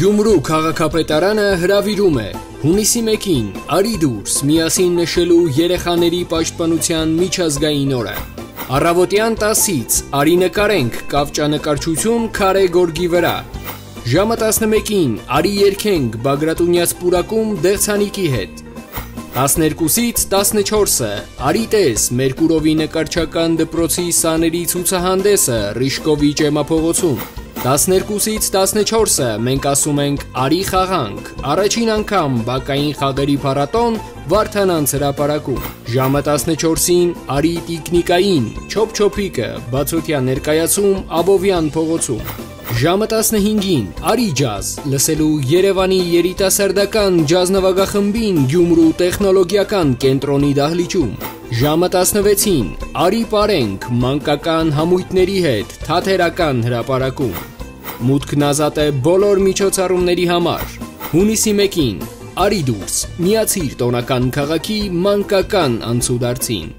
Գյումրու քաղաքապետարանը հրավիրում է. Հունիսի 1-ին արի դուրս միասին նշելու երեխաների պաշտպանության միջազգային օրը։ Առավոտյան 10-ից արի նկարենք կավճանկարչություն քարե գորգի վրա։ Ժամը 11-ին արի երկենք Բագրատունյաց պուրակում Դերցանիկի հետ։ 12-ից 14-ը արի տես Մերկուրովի նկարչական դպրոցի սաների ցուցահանդեսը Ռիշկովի ճեմափողոցում։ 12-ից 14-ը մենք ասում ենք «Արի խաղանք»։ Առաջին անգամ բակային խաղերի փառատոն Վարդանանց հրապարակում։ Ժամը 14-ին «Արի տիկնիկային» Չոփչոփիկը բացօթյա ներկայացում Աբովյան փողոցում։ Ժամը 15-ին «Արի ջազ» լսելու Երևանի երիտասարդական ջազ նվագախմբին Գյումրու տեխնոլոգիական կենտրոնի դահլիճում։ Ժամը 16-ին «Արի ապրենք» մանկական համույթների հետ Թատերական հրապարակում։ Մուտքն ազատ է բոլոր միջոցառումների համար։ Հունիսի 1-ին արի դուրս, միացիր տոնական քաղաքի մանկական անցուդարձին։